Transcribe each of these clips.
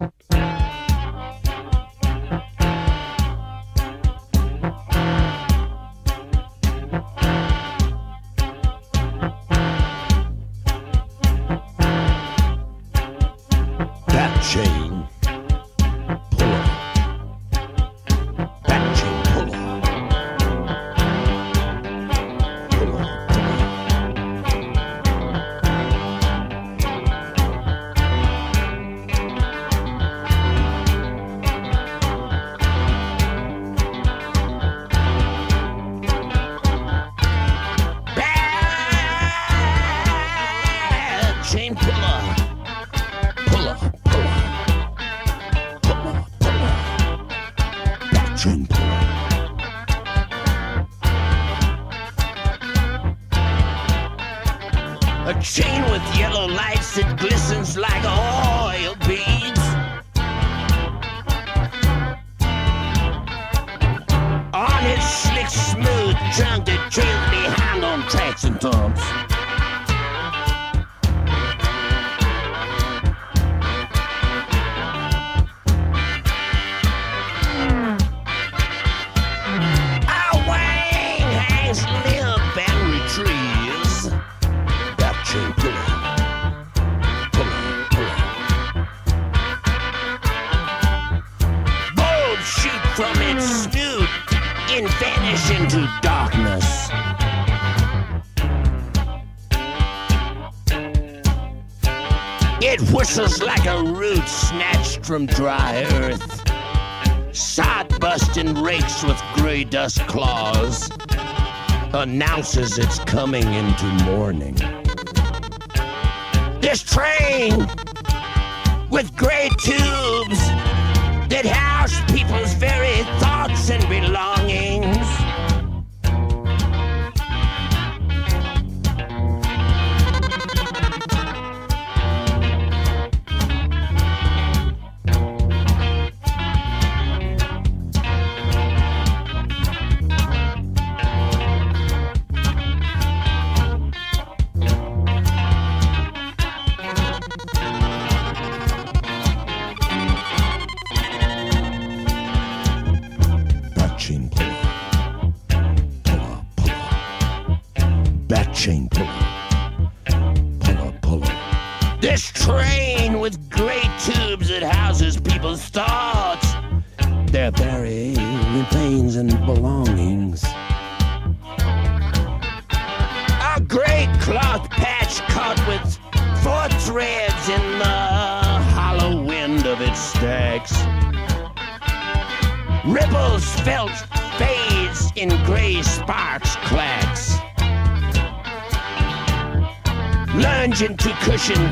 That that glistens like oil Sod busting rakes with gray dust claws announces it's coming into morning. This train with gray tubes that house people's very thoughts and belongings.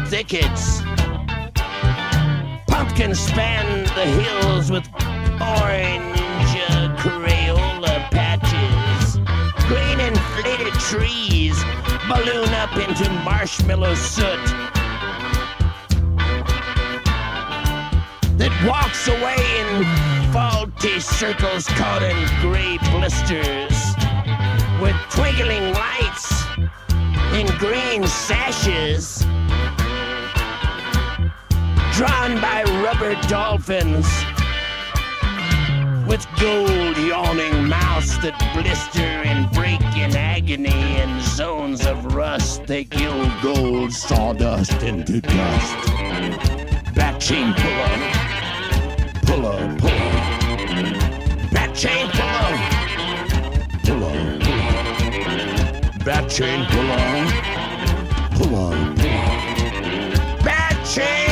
Thickets. Pumpkins span the hills with orange uh, Crayola patches. Green inflated trees balloon up into marshmallow soot. that walks away in faulty circles caught in gray blisters with twinkling lights in green sashes drawn by rubber dolphins with gold yawning mouths that blister and break in agony in zones of rust they kill gold sawdust into dust bat chain puller puller, puller. Bat chain puller. Puller, puller. Bat chain puller. Puller, puller. Bat chain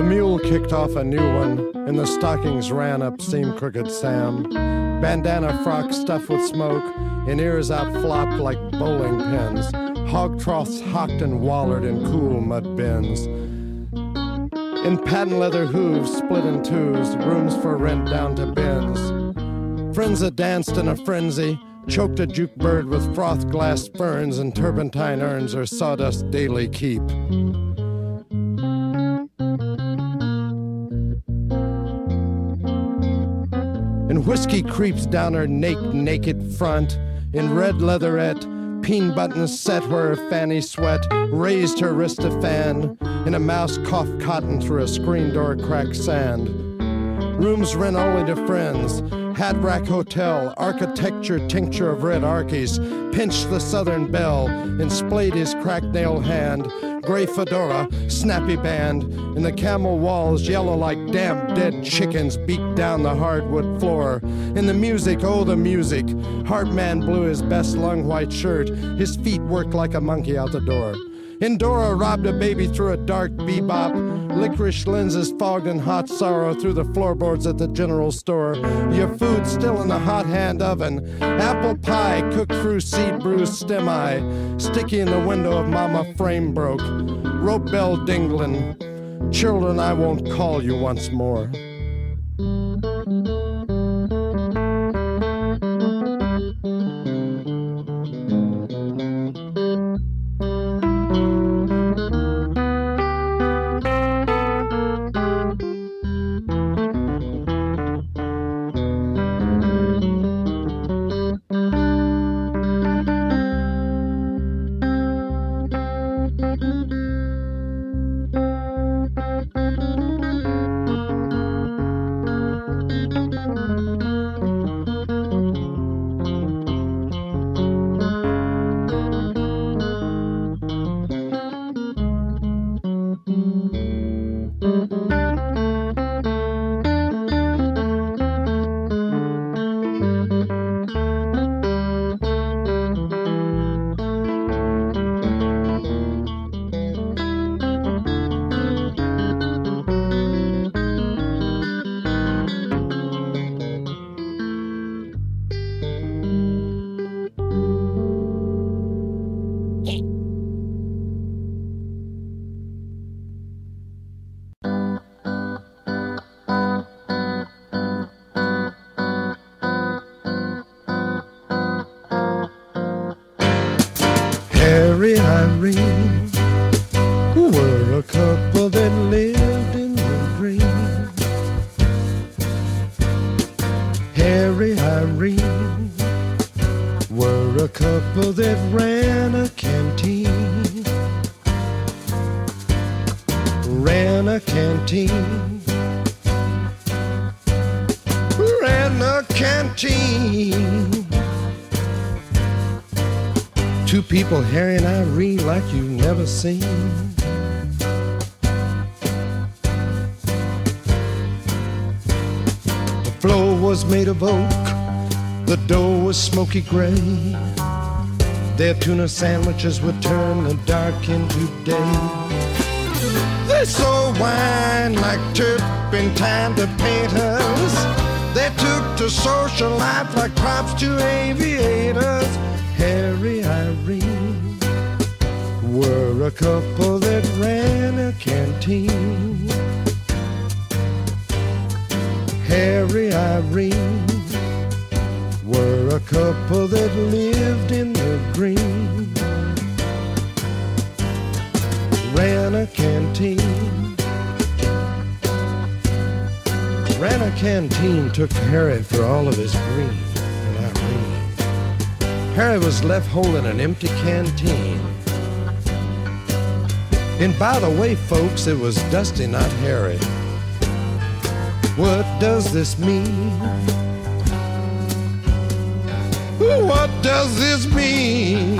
The mule kicked off a new one, and the stockings ran up Seam Crooked Sam. Bandana frock stuffed with smoke, and ears out flopped like bowling pins. Hog troughs hocked and wallered in cool mud bins. In patent leather hooves split in twos, rooms for rent down to bins. Friends that danced in a frenzy, choked a juke bird with froth glass ferns and turpentine urns or sawdust daily keep. Whiskey creeps down her naked, naked front in red leatherette, peen buttons set where her fanny sweat raised her wrist to fan, and a mouse coughed cotton through a screen door cracked sand. Rooms rent only to friends, Hat Rack Hotel, architecture tincture of red archies, pinched the southern bell and splayed his cracked nail hand. Gray fedora, snappy band, and the camel walls yellow like damp dead chickens beat down the hardwood floor. And the music, oh the music. Hartman blew his best lung white shirt. His feet worked like a monkey out the door. Indora robbed a baby through a dark bebop. Licorice lenses fogged in hot sorrow through the floorboards at the general store. Your food still in the hot hand oven. Apple pie cooked through seed bruised stem eye. Sticky in the window of mama frame broke. Rope bell dingling. Children, I won't call you once more. Floor was made of oak, the dough was smoky gray. Their tuna sandwiches would turn the dark into day. They sold wine like turpentine to painters. They took to social life like props to aviators. Harry Irene were a couple that ran a canteen. Harry Irene were a couple that lived in the green. Ran a canteen. Ran a canteen took Harry for all of his green and Irene. Harry was left holding an empty canteen. And by the way, folks, it was Dusty, not Harry. What does this mean? What does this mean?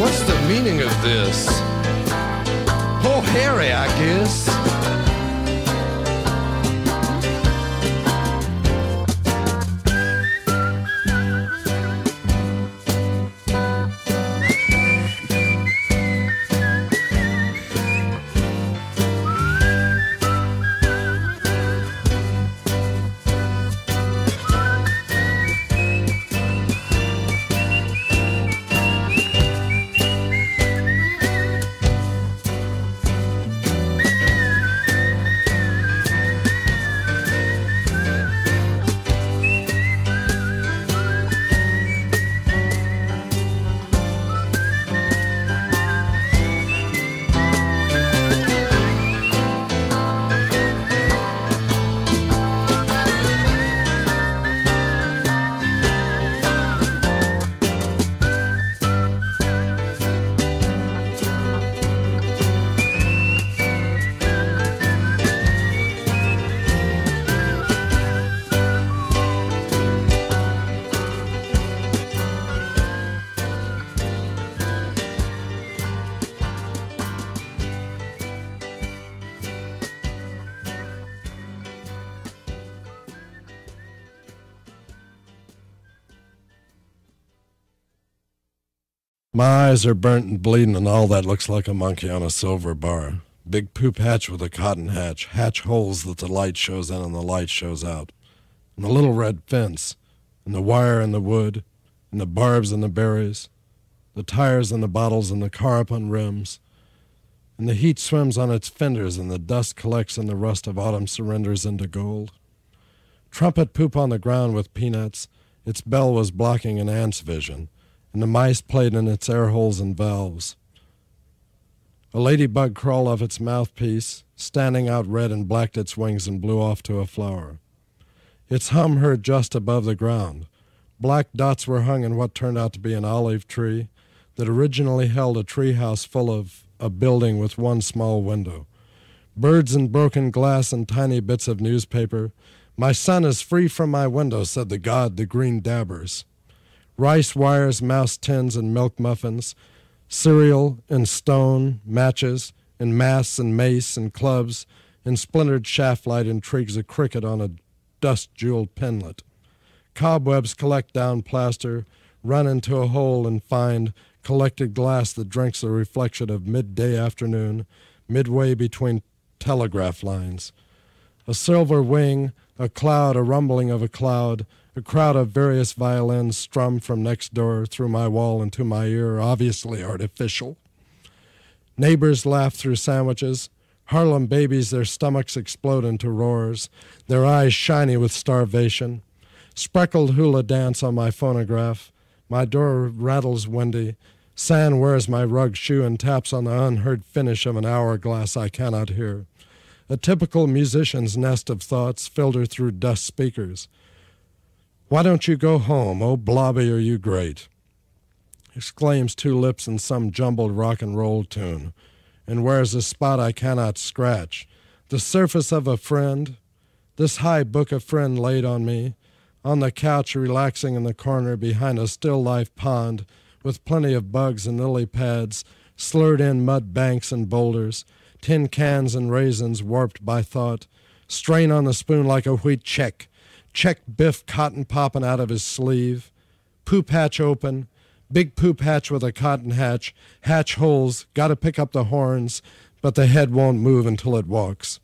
What's the meaning of this? Oh, Harry, I guess. Eyes are burnt and bleeding, and all that looks like a monkey on a silver bar. Big poop hatch with a cotton hatch, hatch holes that the light shows in and the light shows out. And the little red fence, and the wire and the wood, and the barbs and the berries, the tires and the bottles and the car up on rims. And the heat swims on its fenders, and the dust collects and the rust of autumn surrenders into gold. Trumpet poop on the ground with peanuts, its bell was blocking an ant's vision and the mice played in its air holes and valves. A ladybug crawled off its mouthpiece, standing out red and blacked its wings and blew off to a flower. Its hum heard just above the ground. Black dots were hung in what turned out to be an olive tree that originally held a treehouse full of a building with one small window. Birds and broken glass and tiny bits of newspaper. My son is free from my window, said the god, the green dabbers rice wires, mouse tins, and milk muffins, cereal and stone, matches, and masts and mace and clubs, and splintered shaft light intrigues a cricket on a dust jeweled penlet. Cobwebs collect down plaster, run into a hole and find collected glass that drinks the reflection of midday afternoon, midway between telegraph lines. A silver wing, a cloud, a rumbling of a cloud, a crowd of various violins strum from next door through my wall into my ear, obviously artificial. Neighbors laugh through sandwiches. Harlem babies, their stomachs explode into roars, their eyes shiny with starvation. Spreckled hula dance on my phonograph. My door rattles windy. Sand wears my rug shoe and taps on the unheard finish of an hourglass I cannot hear. A typical musician's nest of thoughts filter through dust speakers. Why don't you go home? Oh, Blobby, are you great? exclaims two lips in some jumbled rock and roll tune. And where's the spot I cannot scratch? The surface of a friend? This high book a friend laid on me, on the couch relaxing in the corner behind a still life pond with plenty of bugs and lily pads, slurred in mud banks and boulders, tin cans and raisins warped by thought, strain on the spoon like a wheat check, checked Biff cotton popping out of his sleeve, poop hatch open, big poop hatch with a cotton hatch, hatch holes, gotta pick up the horns, but the head won't move until it walks.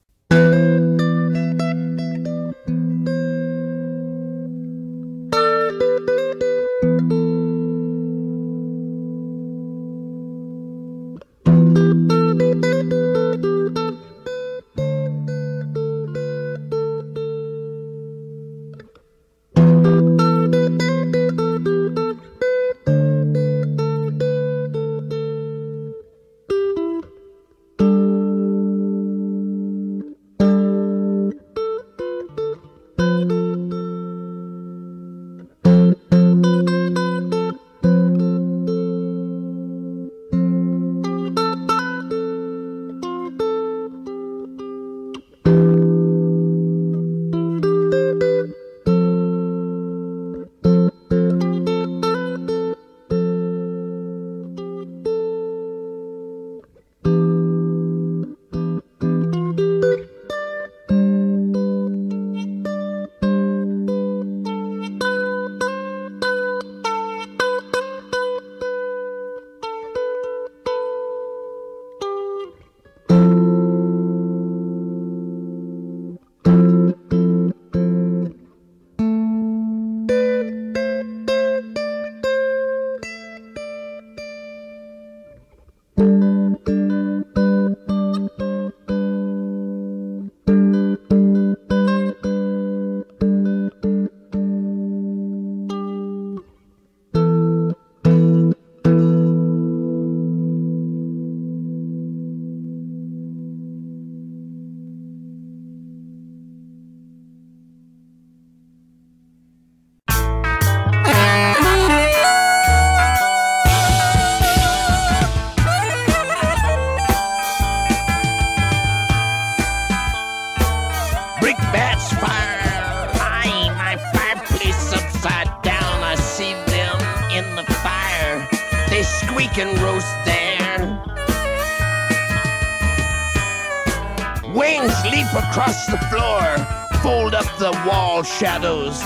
Shadows.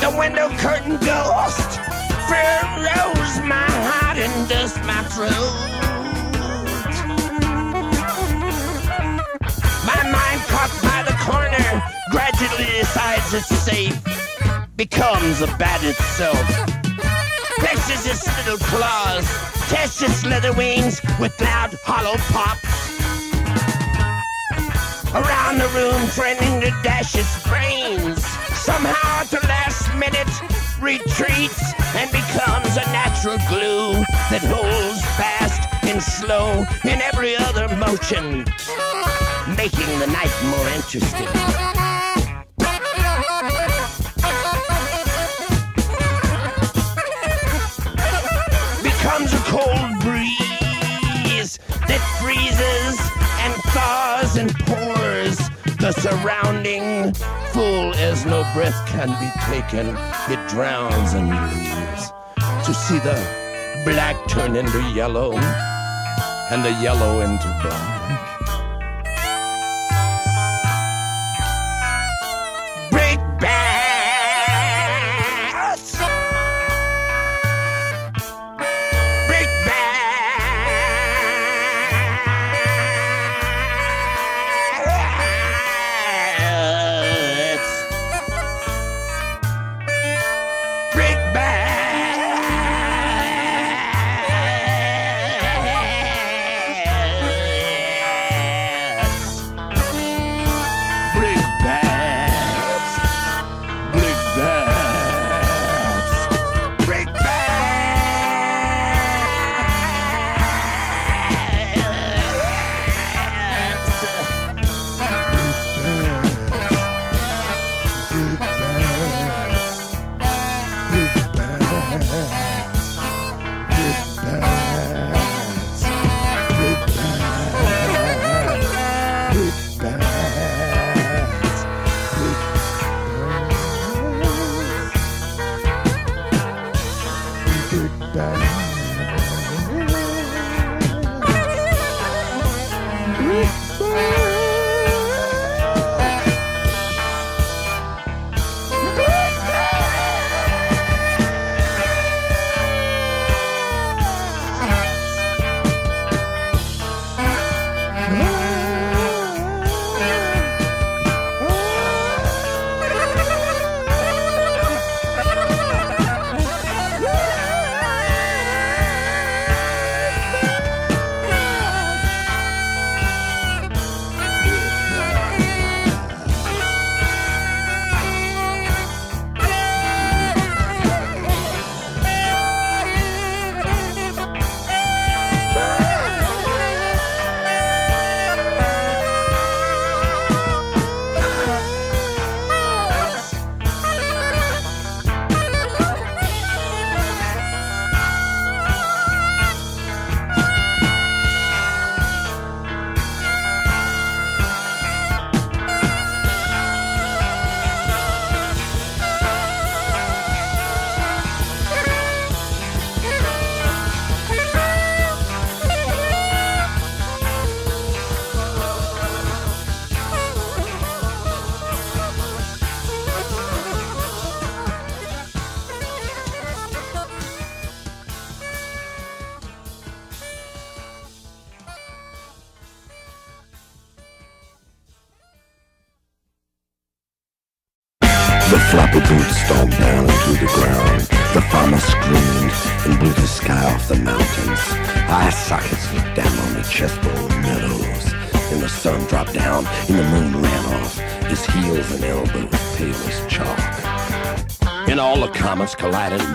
The window curtain ghost. Fear rose my heart and dust my throat. My mind caught by the corner gradually decides it's safe, becomes a bat itself. Presses its little claws, tests its leather wings with loud hollow pops. Around the room, training to dash its brains. Somehow at the last minute, retreats and becomes a natural glue that holds fast and slow in every other motion, making the night more interesting. The surrounding full as no breath can be taken. It drowns and leaves to see the black turn into yellow and the yellow into black. The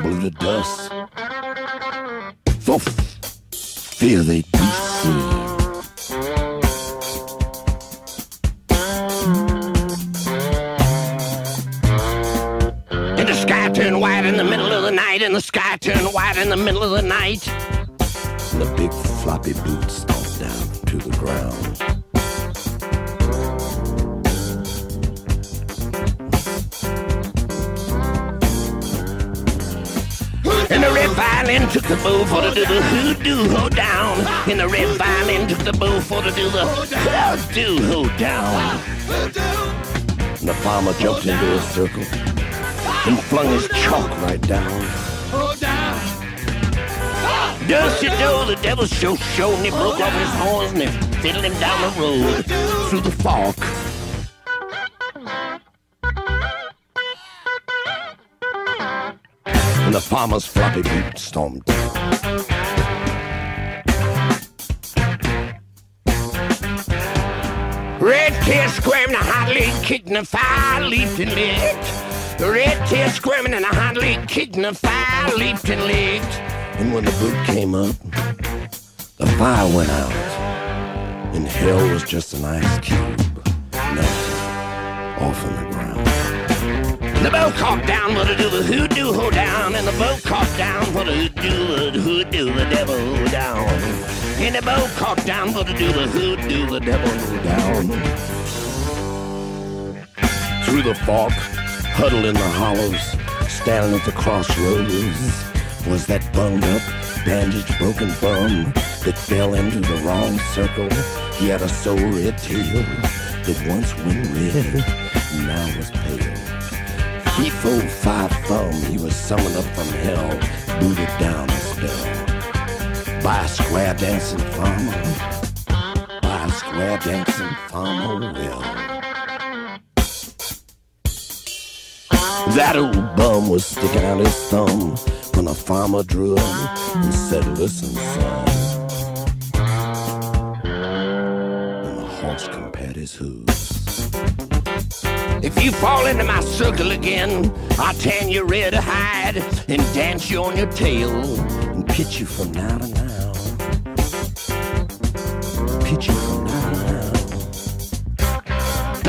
the farmer's floppy boot down. Red tear squirming, a hot leg kicking a fire leaped and licked. The red tear squirming and a hot leg kicking a fire leaped and licked. And when the boot came up, the fire went out. And hell was just an ice cube melted off in the ground. The boat caught down to do the hoodoo ho down, and the boat caught down the hoodoo the hoodoo the devil down. And the boat caught down to do the hoodoo the devil down. Through the fog, huddled in the hollows, standing at the crossroads, was that bunged up, bandaged, broken bum that fell into the wrong circle. He had a so red tail that once went red, now was pale. He full five thumb, he was summoned up from hell, booted down a spell by a square dancing farmer, by a square dancing farmer will. That old bum was sticking out his thumb when the farmer drew him and said, Listen, son. And the horse compared his hooves. If you fall into my circle again, I'll tan you red to hide and dance you on your tail. and pitch you from now to now. Pitch you from now to now.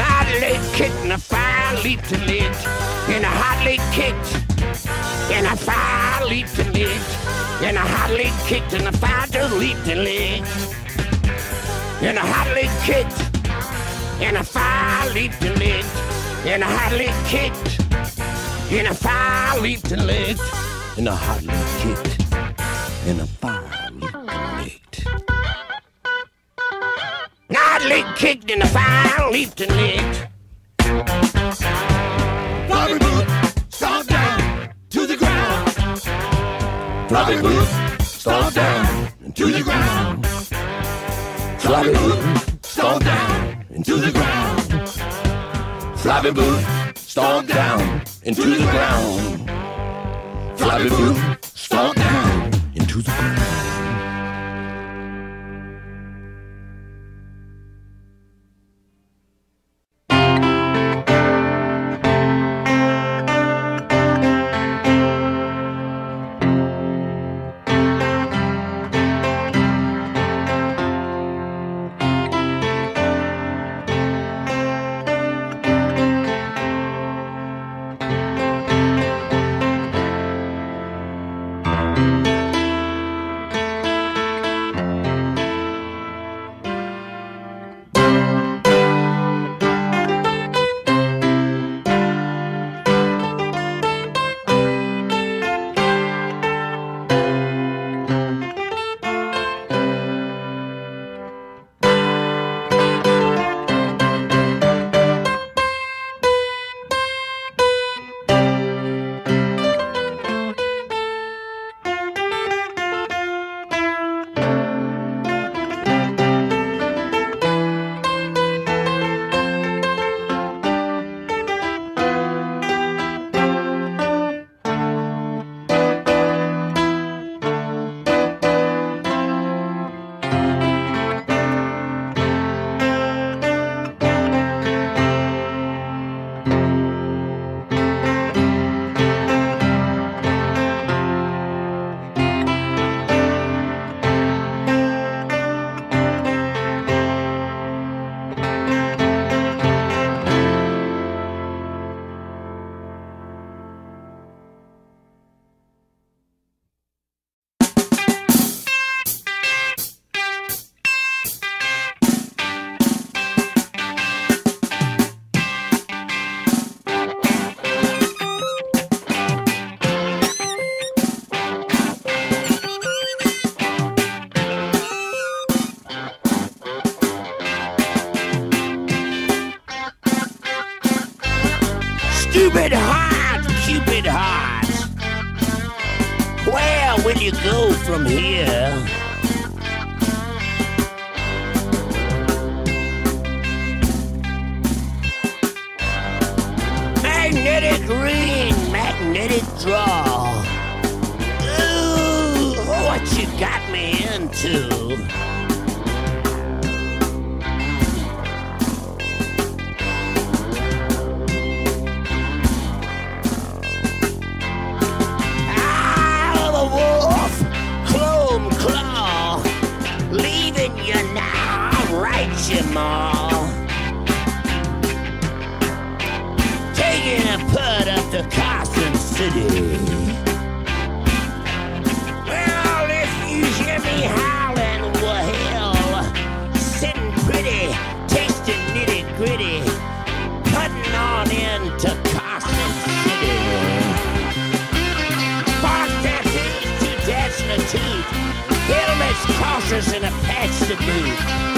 Hot leg kicked and a fire leaped and licked. And a hot leg kicked. And a fire leaped and licked. And a hot leg kicked and a fire just leaped and licked. And a hot leg kicked. And a fire leaped and licked. And a hot leg kicked. And a fire leaped and licked. And a hot leg kicked. And a fire leaped and licked. Hot leg kicked and a fire leaped and licked. Floppy boot, stomp down to the ground. Floppy boot, stomp down into the ground. Floppy boot, stomp down into the ground. Floppy boot, stomp down into the ground. Floppy boot, stomp down into the ground. Right, you maw. Taking a putt up to Carson City. Well, if you hear me howling, well, sitting pretty, tasting nitty gritty, putting on into Carson City. Bark tattoos, two and a tooth, helmets, crossers, and a patch to boot.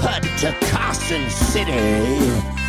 Putt to Carson City.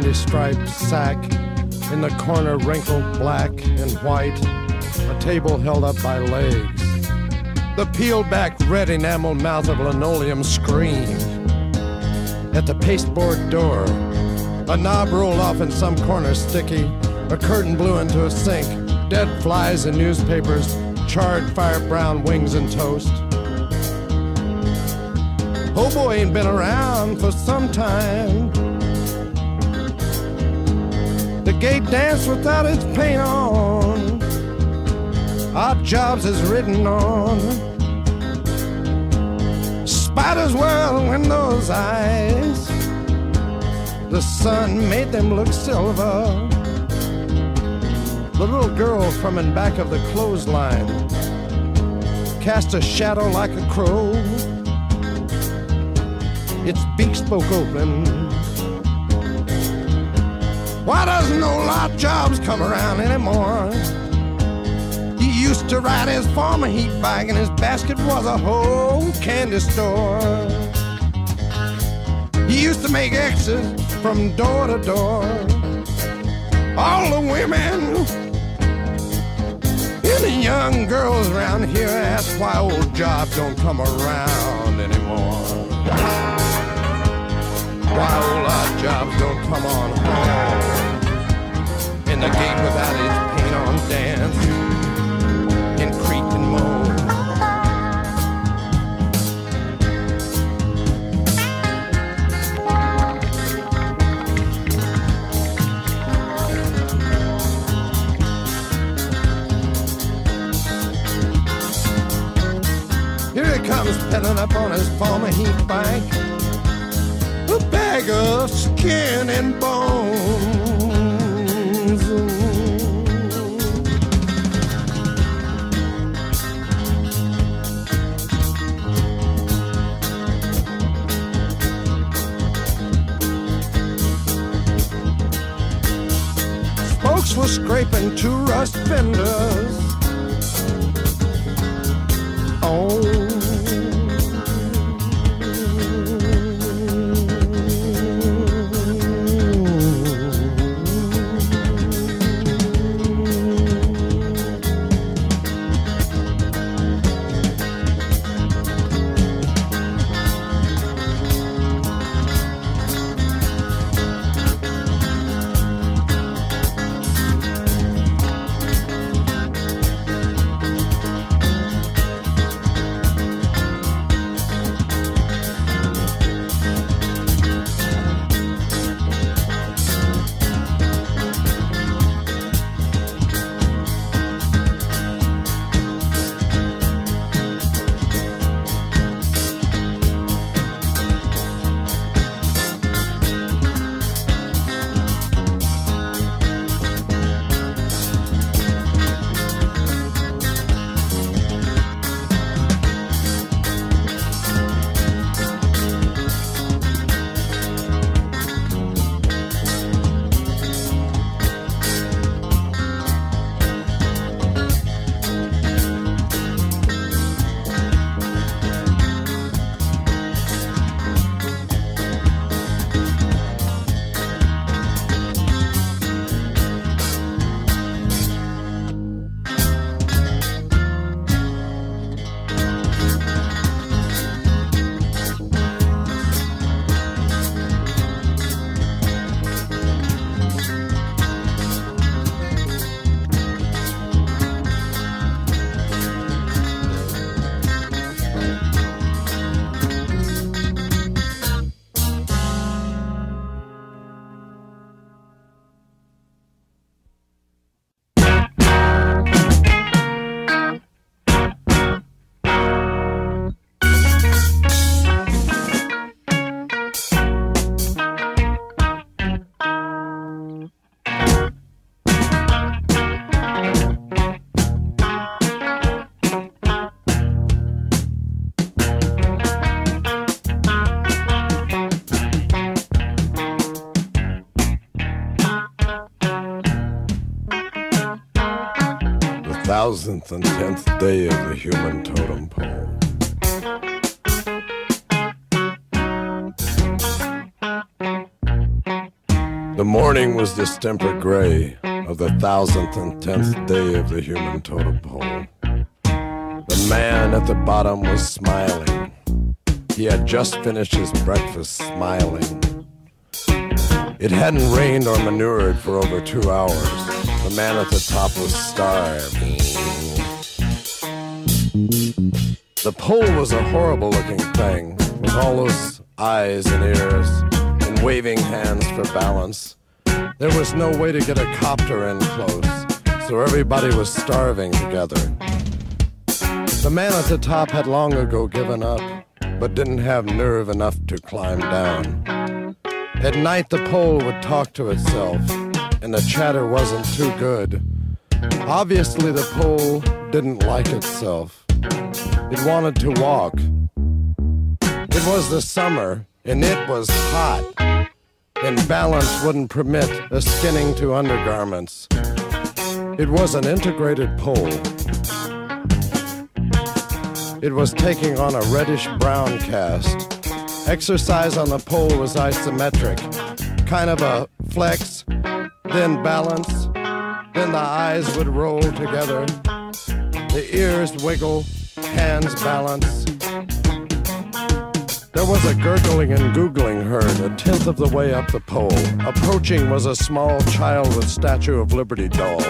Candy striped sack. In the corner, wrinkled black and white. A table held up by legs. The peeled back red enamel mouth of linoleum screamed. At the pasteboard door, a knob rolled off in some corner sticky. A curtain blew into a sink. Dead flies and newspapers, charred fire brown wings and toast. Oh Hobo ain't been around for some time. Gate danced without its paint on. Odd jobs is written on. Spiders were window's eyes. The sun made them look silver. The little girl from in back of the clothesline cast a shadow like a crow. Its beak spoke open. Why doesn't no lot jobs come around anymore? He used to ride his farmer heat bike, and his basket was a whole candy store. He used to make X's from door to door. All the women and the young girls around here ask why old jobs don't come around anymore. Why old odd jobs don't come on home. In the gate without its paint on dance. In creek and moan. Here he comes pedaling up on his farmer heat bike. Of skin and bones. Spokes were scraping two rust fenders. The thousandth and tenth day of the human totem pole. The morning was distemper gray of the thousandth and tenth day of the human totem pole. The man at the bottom was smiling. He had just finished his breakfast smiling. It hadn't rained or manured for over two hours. The man at the top was starving. The pole was a horrible looking thing, with all those eyes and ears and waving hands for balance. There was no way to get a copter in close, so everybody was starving together. The man at the top had long ago given up, but didn't have nerve enough to climb down. At night, the pole would talk to itself, and the chatter wasn't too good. Obviously, the pole didn't like itself. It wanted to walk. It was the summer, and it was hot, and balance wouldn't permit a skinning to undergarments. It was an integrated pole. It was taking on a reddish brown cast, Exercise on the pole was isometric, kind of a flex, then balance, then the eyes would roll together, the ears wiggle, hands balance. There was a gurgling and googling heard a tenth of the way up the pole. Approaching was a small child with Statue of Liberty doll.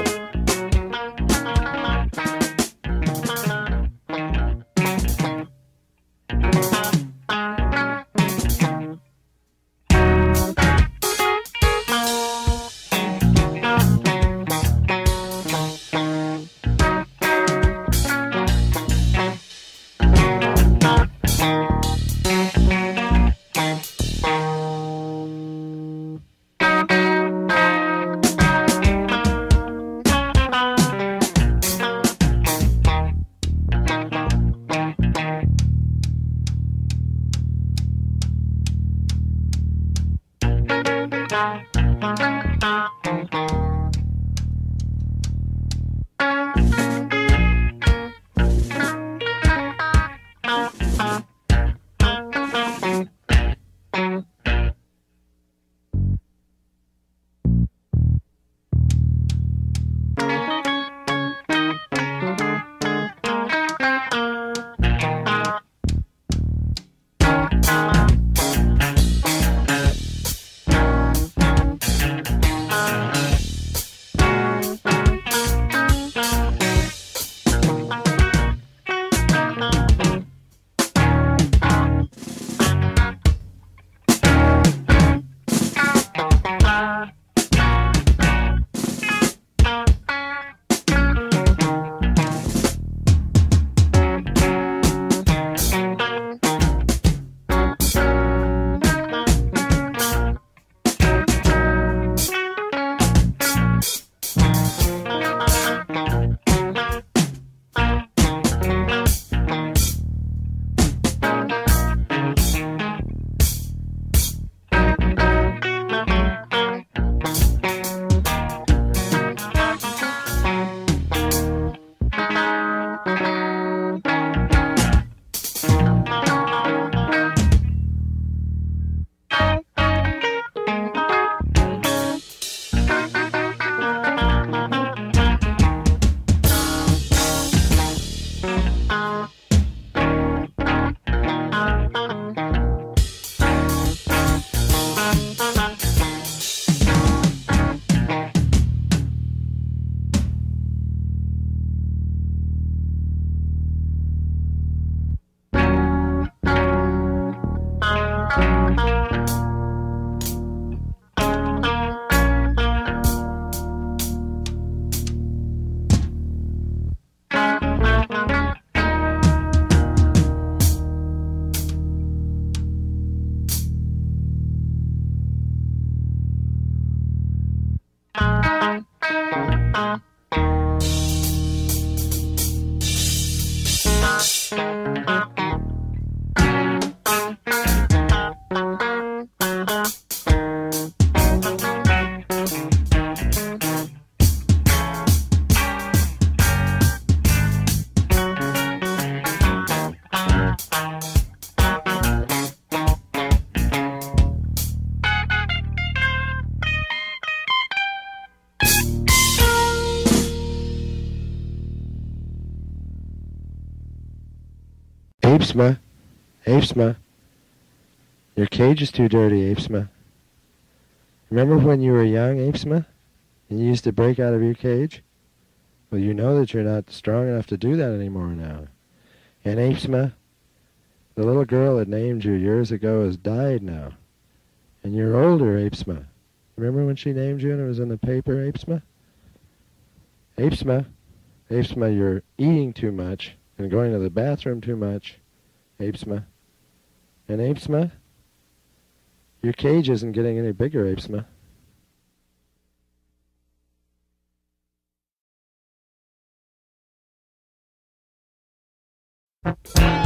Apesma, Apesma, your cage is too dirty, Apesma. Remember when you were young, Apesma, and you used to break out of your cage? Well, you know that you're not strong enough to do that anymore now. And Apesma, the little girl that named you years ago has died now. And you're older, Apesma. Remember when she named you and it was in the paper, Apesma? Apesma, Apesma, you're eating too much and going to the bathroom too much Apesma. And Apesma, your cage isn't getting any bigger, Apesma. That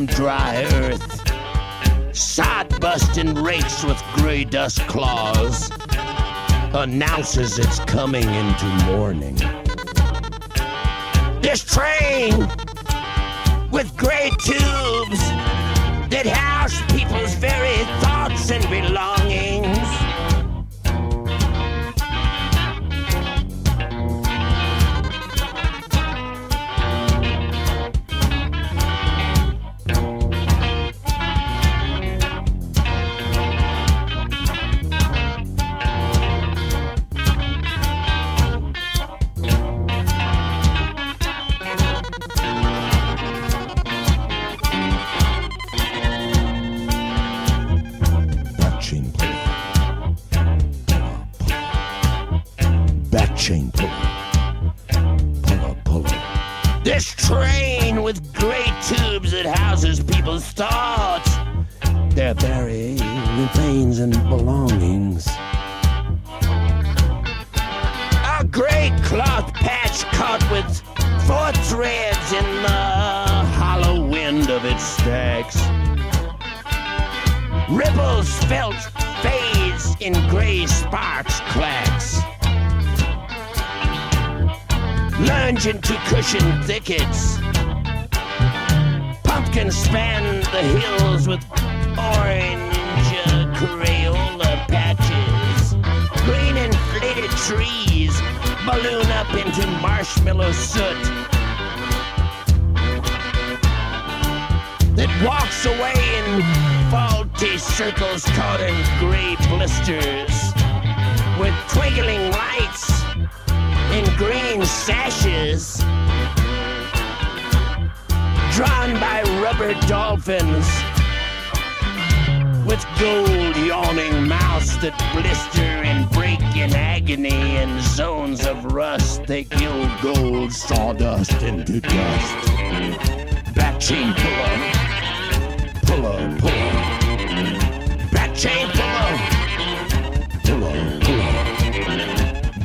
from dry earth. Sod busting rakes with gray dust claws announces it's coming into mourning. This train with gray tubes that house people's very thoughts and belongings.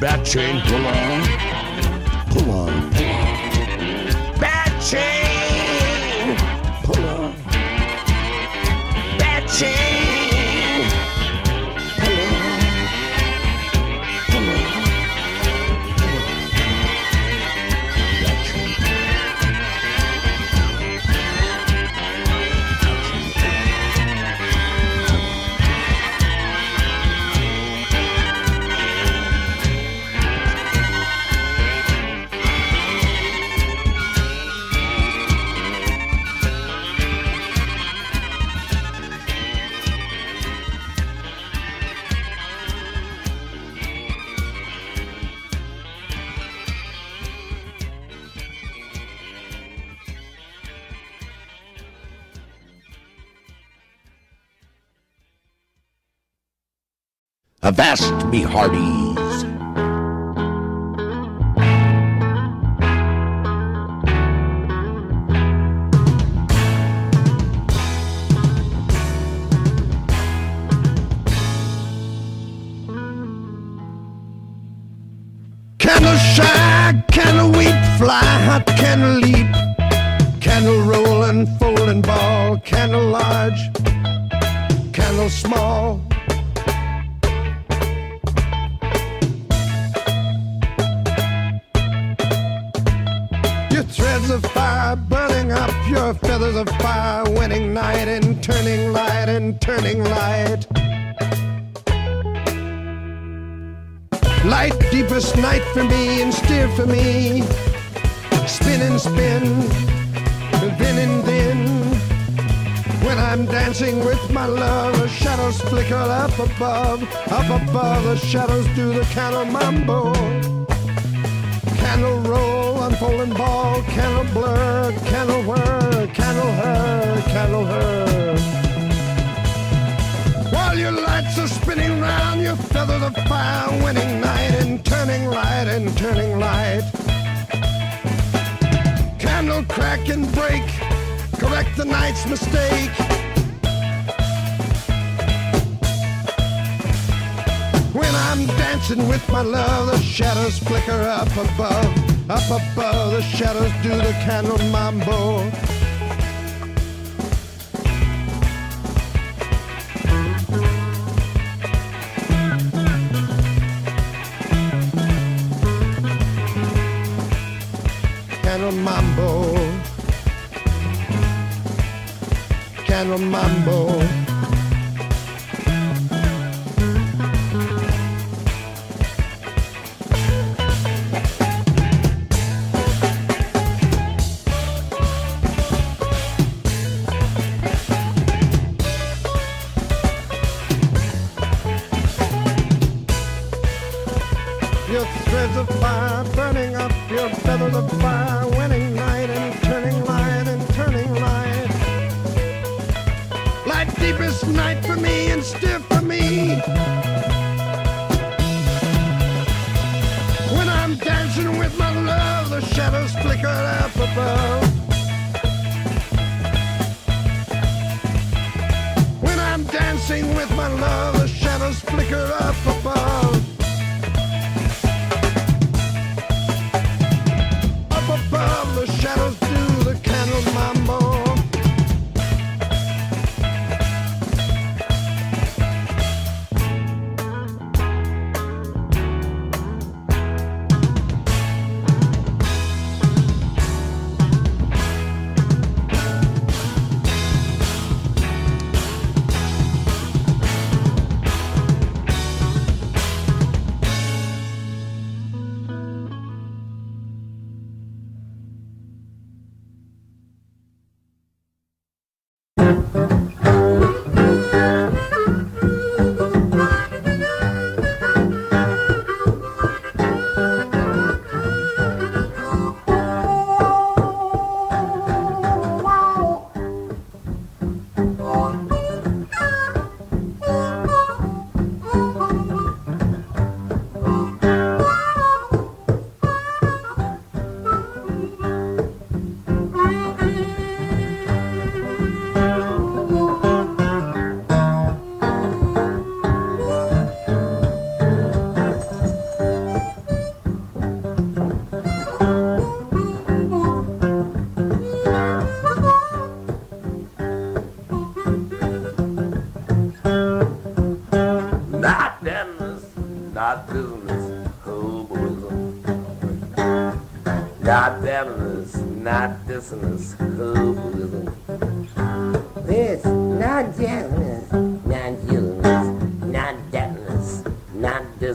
Bat chain, pull on. Pull on. Bat chain. Avast me, hearty! Dancing with my love, the shadows flicker up above. Up above, the shadows do the candle mambo. Candle roll, unfolding ball, candle blur, candle whir, candle her, candle her. While your lights are spinning round, your feathers of fire, winning night and turning light and turning light. Candle crack and break, correct the night's mistake. I'm dancing with my love, the shadows flicker up above. Up above, the shadows do the candle mambo. Candle mambo. Candle mambo. Dancing with my love, the shadows flicker up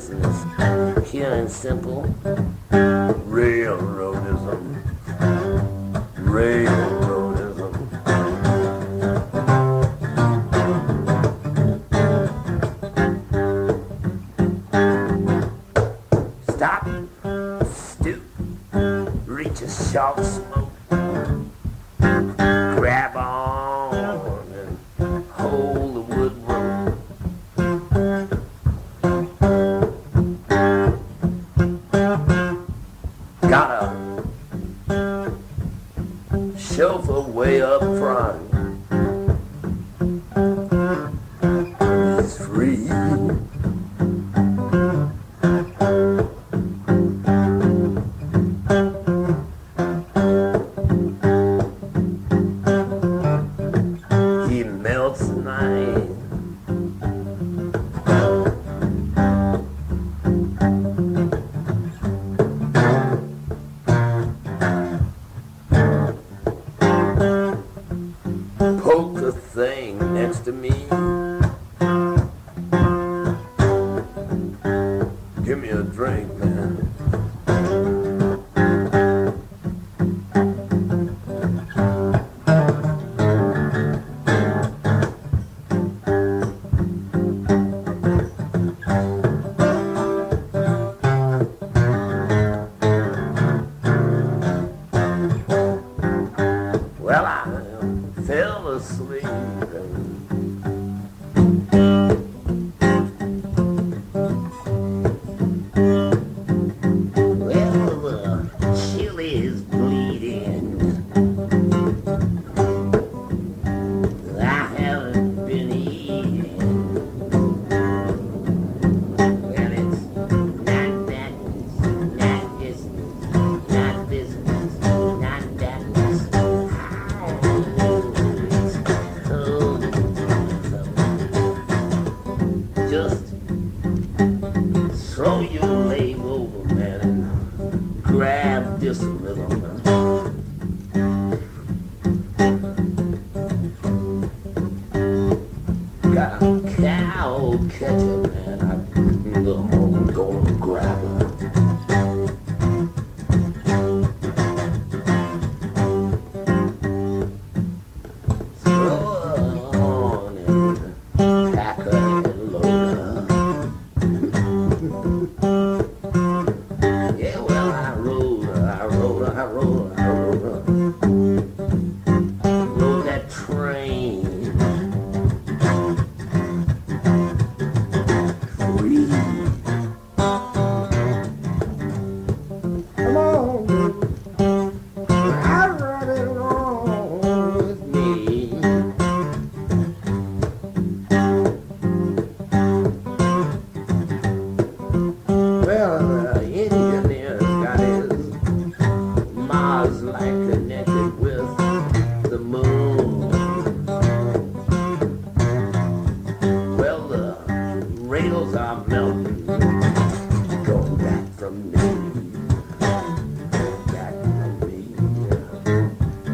business. Pure and simple, railroadism.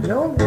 Me.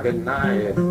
Pocket knife?